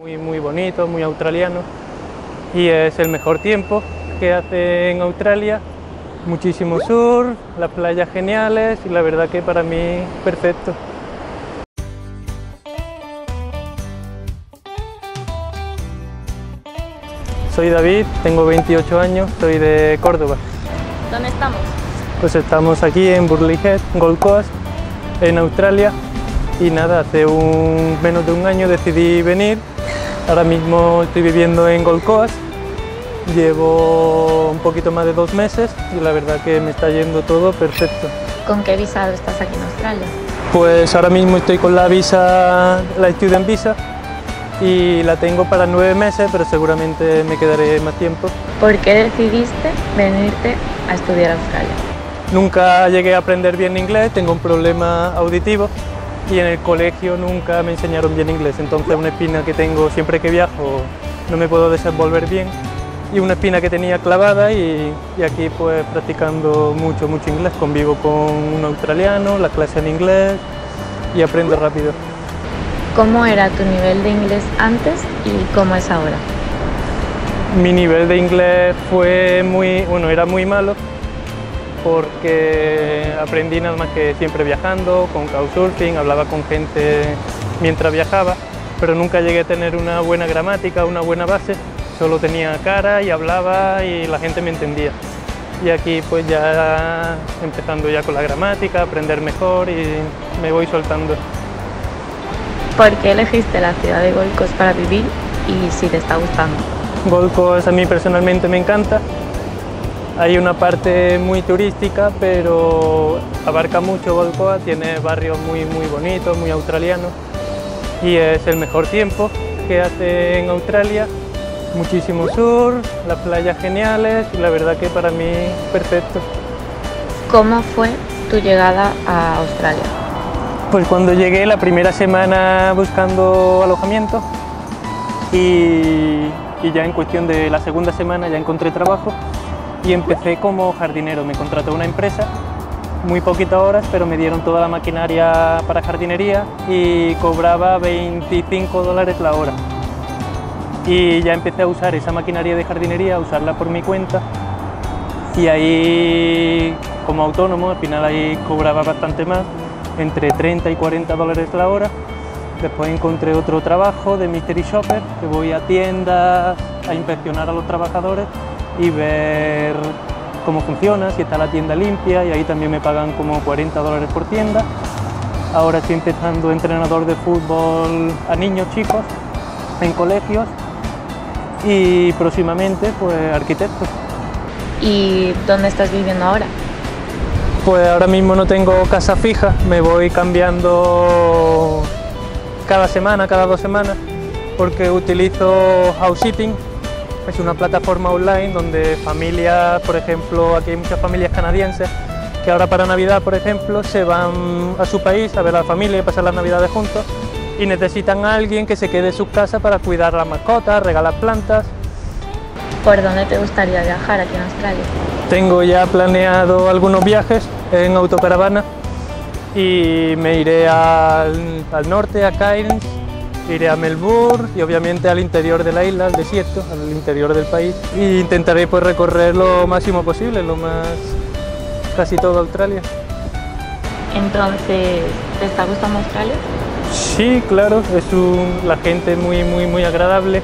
Muy, muy bonito, muy australiano y es el mejor tiempo que hace en Australia. Muchísimo sur, las playas geniales y la verdad que para mí perfecto. Soy David, tengo 28 años, soy de Córdoba. ¿Dónde estamos? Pues estamos aquí en Burleigh Head, Gold Coast, en Australia. Y nada, hace un, menos de un año decidí venir. Ahora mismo estoy viviendo en Gold Coast. Llevo un poquito más de dos meses y la verdad que me está yendo todo perfecto. ¿Con qué visado estás aquí en Australia? Pues ahora mismo estoy con la visa, la Student Visa, y la tengo para nueve meses, pero seguramente me quedaré más tiempo. ¿Por qué decidiste venirte a estudiar a Australia? Nunca llegué a aprender bien inglés, tengo un problema auditivo y en el colegio nunca me enseñaron bien inglés, entonces una espina que tengo siempre que viajo no me puedo desenvolver bien y una espina que tenía clavada y, y aquí pues practicando mucho, mucho inglés, convivo con un australiano, la clase en inglés y aprendo rápido. ¿Cómo era tu nivel de inglés antes y cómo es ahora? Mi nivel de inglés fue muy, bueno, era muy malo porque aprendí nada más que siempre viajando, con couchsurfing, hablaba con gente mientras viajaba, pero nunca llegué a tener una buena gramática, una buena base, solo tenía cara y hablaba y la gente me entendía. Y aquí pues ya empezando ya con la gramática, aprender mejor y me voy soltando. ¿Por qué elegiste la ciudad de Gold Coast para vivir y si te está gustando? Gold Coast a mí personalmente me encanta. Hay una parte muy turística, pero abarca mucho Gold Coast, tiene barrios muy, muy bonitos, muy australianos y es el mejor tiempo que hace en Australia. Muchísimo sur, las playas geniales y la verdad que para mí perfecto. ¿Cómo fue tu llegada a Australia? Pues cuando llegué la primera semana buscando alojamiento y, y, ya en cuestión de la segunda semana ya encontré trabajo y empecé como jardinero. Me contrató una empresa, muy poquitas horas, pero me dieron toda la maquinaria para jardinería y cobraba 25 dólares la hora. Y ya empecé a usar esa maquinaria de jardinería, a usarla por mi cuenta y ahí como autónomo al final ahí cobraba bastante más entre 30 y 40 dólares la hora. Después encontré otro trabajo de mystery shopper, que voy a tiendas a inspeccionar a los trabajadores y ver cómo funciona, si está la tienda limpia y ahí también me pagan como 40 dólares por tienda. Ahora estoy empezando entrenador de fútbol a niños chicos en colegios y próximamente pues arquitecto. ¿Y dónde estás viviendo ahora? Pues ahora mismo no tengo casa fija, me voy cambiando cada semana, cada dos semanas, porque utilizo House Sitting, es una plataforma online donde familias, por ejemplo, aquí hay muchas familias canadienses que ahora para Navidad, por ejemplo, se van a su país a ver a la familia y pasar las Navidades juntos y necesitan a alguien que se quede en su casa para cuidar las mascotas, regalar plantas. ¿Por dónde te gustaría viajar aquí en Australia? Tengo ya planeado algunos viajes en autocaravana y me iré al, al norte, a Cairns, iré a Melbourne y obviamente al interior de la isla, al desierto, al interior del país. E intentaré pues recorrer lo máximo posible, lo más casi toda Australia. Entonces, ¿te está gustando Australia? Sí, claro, es un, la gente muy, muy, muy agradable,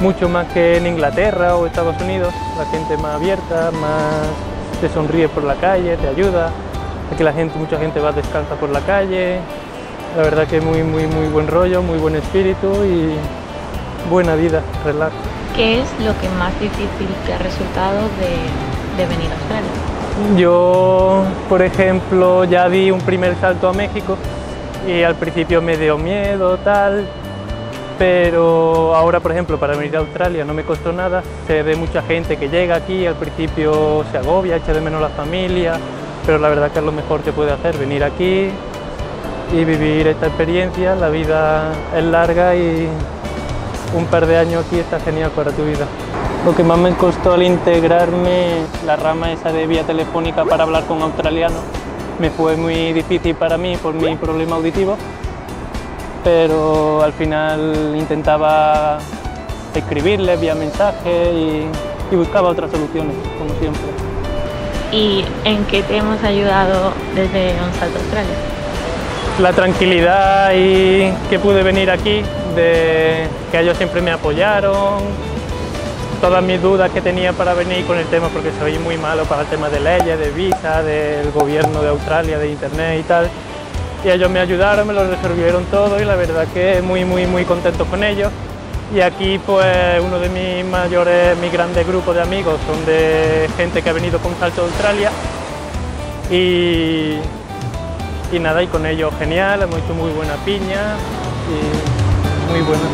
mucho más que en Inglaterra o Estados Unidos, la gente más abierta, más te sonríe por la calle, te ayuda, aquí la gente, mucha gente va descalza por la calle, la verdad que muy, muy, muy buen rollo, muy buen espíritu y buena vida, relax. ¿Qué es lo que más difícil te ha resultado de, de venir a Australia? Yo, por ejemplo, ya di un primer salto a México y al principio me dio miedo, tal, pero ahora, por ejemplo, para venir a Australia no me costó nada. Se ve mucha gente que llega aquí, al principio se agobia, echa de menos la familia, pero la verdad que es lo mejor que puede hacer, venir aquí y vivir esta experiencia. La vida es larga y un par de años aquí está genial para tu vida. Lo que más me costó al integrarme, la rama esa de vía telefónica para hablar con australianos, me fue muy difícil para mí por mi problema auditivo pero al final intentaba escribirles vía mensaje y, y buscaba otras soluciones, como siempre. ¿Y en qué te hemos ayudado desde Un Salto Australia? La tranquilidad y que pude venir aquí, de que ellos siempre me apoyaron, todas mis dudas que tenía para venir con el tema, porque soy muy malo para el tema de leyes, de visa, del gobierno de Australia, de internet y tal. Y ellos me ayudaron, me lo resolvieron todo y la verdad que muy, muy, muy contento con ellos. Y aquí pues uno de mis mayores, mis grandes grupos de amigos son de gente que ha venido con Salto de Australia. Y, y nada, y con ello genial, hemos hecho muy buena piña y muy buena.